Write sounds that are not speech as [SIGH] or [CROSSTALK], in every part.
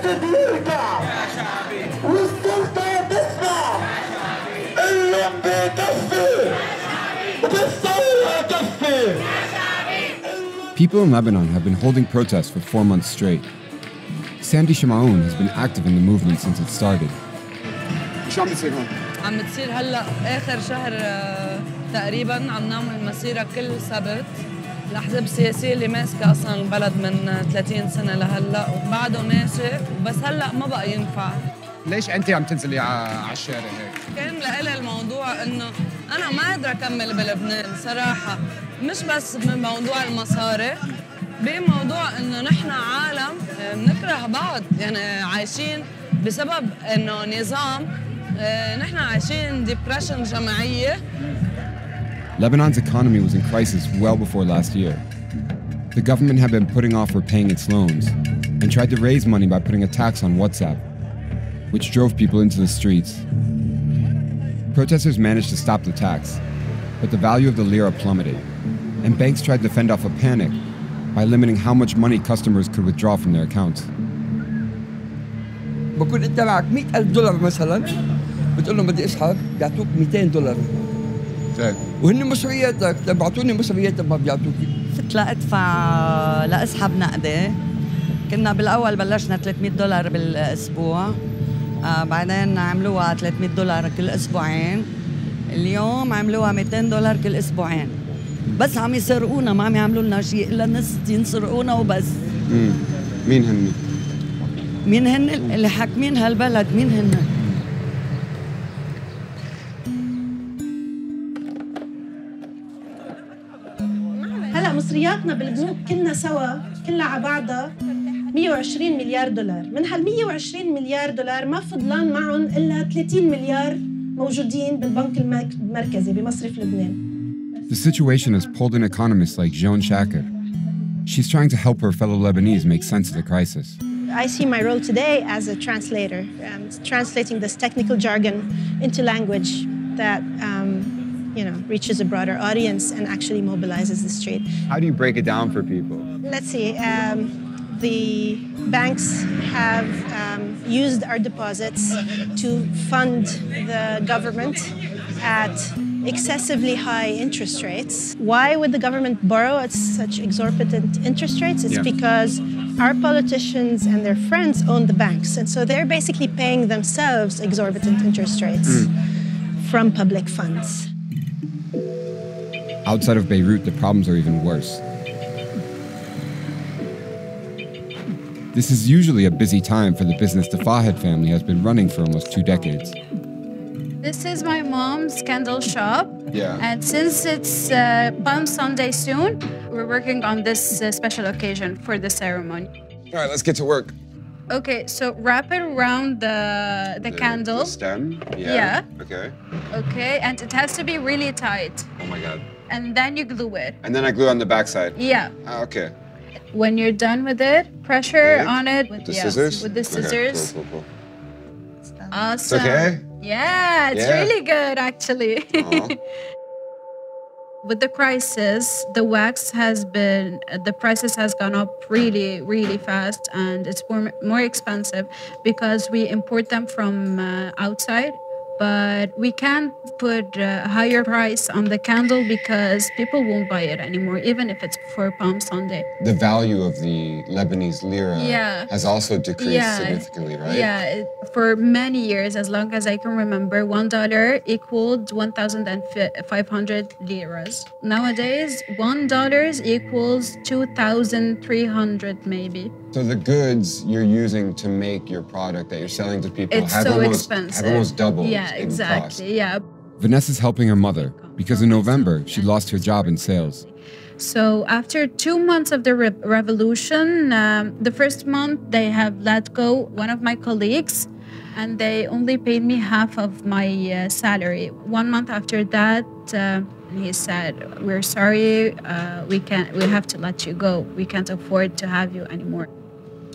الناشد يرجع والسلطة تسمع اليوم بيكفي وبالثورة كفي People in Lebanon have been holding protests for four months straight. Sandy Shamaoun has been active in the movement since it started. شو عم بيصير هون؟ عم بتصير هلا اخر شهر آه، تقريبا عم نعمل مسيره كل سبت الأحزاب السياسية اللي ماسكة أصلا البلد من آه، 30 سنة لهلأ وبعده ماشي بس هلأ ما بقى ينفع. ليش أنت عم تنزلي على الشارع هيك؟ كان لإلي الموضوع إنه أنا ما قادرة أكمل بلبنان صراحة مش بس من موضوع المصاري بموضوع إنه نحن عالم آه، بنكره بعض. يعني عايشين بسبب إنه نظام آه، نحن عايشين ديبرشن جماعية. Lebanon's economy was in crisis well before last year. The government had been putting off repaying its loans and tried to raise money by putting a tax on WhatsApp, which drove people into the streets. Protesters managed to stop the tax, but the value of the lira plummeted, and banks tried to fend off a panic by limiting how much money customers could withdraw from their accounts. بكون انت معك 100000 دولار مثلا بتقول لهم بدي اسحب بيعطوك 200 دولار زين وهن مصرياتك طب بعطوني مصرياتك ما بيعطوك كنت لادفع لاسحب نقدي. كنا بالأول بلشنا 300 دولار بالأسبوع آه بعدين عملوها 300 دولار كل أسبوعين. اليوم عملوها 200 دولار كل أسبوعين. بس عم يسرقونا ما عم يعملوا لنا شيء إلا الناس ينسرقونا وبس. مم. مين هني؟ مين هن؟ اللي حاكمين هالبلد مين هن؟ هلا مصرياتنا بالبنوك كلنا سوا كلها على بعضها 120 مليار دولار من هال 120 مليار دولار ما فضلان معهم الا 30 مليار موجودين بالبنك المرك- المركزي بمصرف لبنان The situation has pulled in economists like Joan Shaker. She's trying to help her fellow Lebanese make sense of the crisis. I see my role today as a translator, um, translating this technical jargon into language that um, you know reaches a broader audience and actually mobilizes the street. How do you break it down for people? Let's see. Um, the banks have um, used our deposits to fund the government at excessively high interest rates. Why would the government borrow at such exorbitant interest rates? It's Yeah. because our politicians and their friends own the banks. And so they're basically paying themselves exorbitant interest rates from public funds. Outside of Beirut, the problems are even worse. This is usually a busy time for the business the Fahed family has been running for almost two decades. This is my mom's candle shop. Yeah. And since it's uh, Palm Sunday soon, we're working on this uh, special occasion for the ceremony. All right, let's get to work. Okay, so wrap it around the the, candle. The stem? Yeah. Okay. Okay, and it has to be really tight. Oh my God. And then you glue it. And then I glue on the backside. Yeah. Ah, okay. When you're done with it, pressure Okay. on it With the yes, scissors? With the Okay, scissors. Cool, cool, Awesome. okay? Yeah, it's Yeah. really good actually. [LAUGHS] With the crisis, the wax has been the prices has gone up really, really fast, and it's more more expensive because we import them from uh, outside. But we can't put a higher price on the candle because people won't buy it anymore, even if it's for Palm Sunday. the value of the Lebanese lira Yeah. has also decreased Yeah. significantly, right? Yeah, for many years, as long as I can remember, one dollar equaled one thousand and five hundred liras. Nowadays, one dollar equals two thousand three hundred, maybe. So the goods you're using to make your product that you're selling to people It's have so almost expensive. have almost doubled Yeah, exactly. cost. Yeah. Vanessa's helping her mother because in November she lost her job in sales. So after two months of the re- revolution, um, the first month they have let go one of my colleagues, and they only paid me half of my uh, salary. One month after that, uh, he said, "We're sorry, uh, we can't. We have to let you go. We can't afford to have you anymore."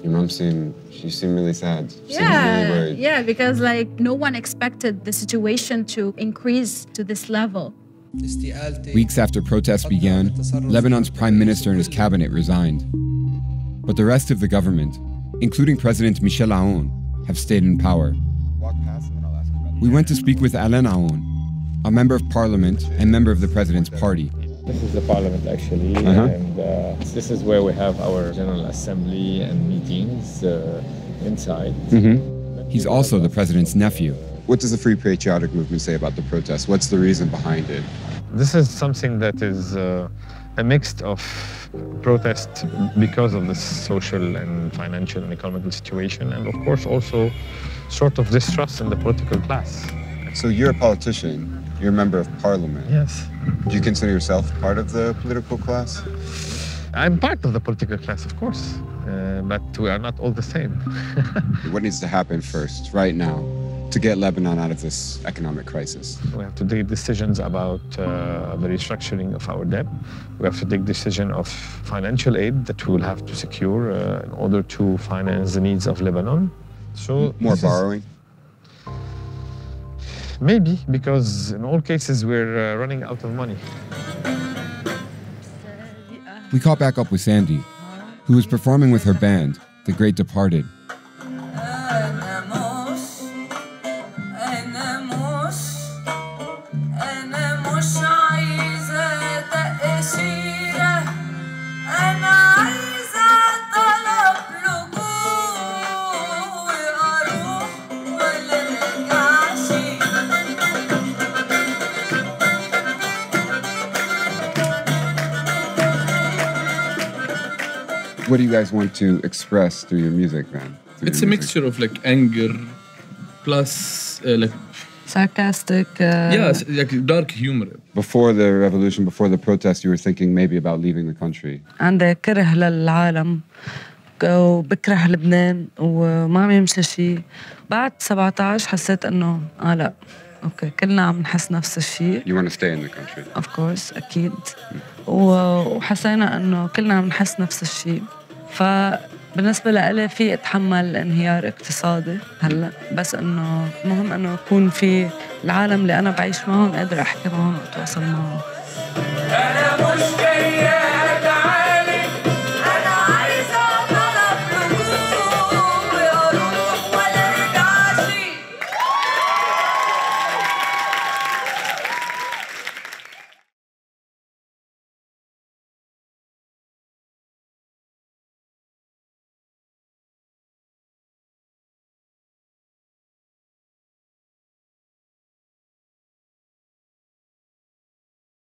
Your mom seemed she seemed really sad. She seemed Yeah, really worried. yeah, because like no one expected the situation to increase to this level. Weeks after protests began, Lebanon's prime minister and his cabinet resigned. But the rest of the government, including President Michel Aoun, have stayed in power. We went to speak with Alain Aoun, a member of parliament and member of the president's party. This is the parliament actually, Uh-huh. and uh, this is where we have our general assembly and meetings uh, inside. He's also the president's nephew. What does the Free Patriotic Movement say about the protest? What's the reason behind it? This is something that is uh, a mix of protest because of the social and financial and economical situation, and of course also sort of distrust in the political class. So you're a politician. You're a member of parliament. Yes. Do you consider yourself part of the political class? I'm part of the political class, of course, uh, but we are not all the same. [LAUGHS] What needs to happen first, right now, to get Lebanon out of this economic crisis? We have to take decisions about uh, the restructuring of our debt. We have to take decision of financial aid that we will have to secure uh, in order to finance the needs of Lebanon. So More this is- borrowing? Maybe because in all cases we're uh, running out of money. We caught back up with Sandy, who was performing with her band, The Great Departed. What do you guys want to express through your music then? Through It's your a music? mixture of like anger plus uh, like sarcastic uh, yeah, s- like dark humor. Before the revolution, before the protest, you were thinking maybe about leaving the country. عندي كره للعالم ك- وبكره لبنان وما عم يمشي شيء بعد 17 حسيت انه اه لا أوكي. كلنا عم نحس نفس الشيء. You want to stay in the country. اوف كورس أكيد. و- وحسينا إنه كلنا عم نحس نفس الشيء. فبالنسبه لإلي في أتحمل انهيار اقتصادي هلأ بس إنه مهم إنه يكون في العالم اللي أنا بعيش معهم قادر أحكي معهم واتواصل معهم.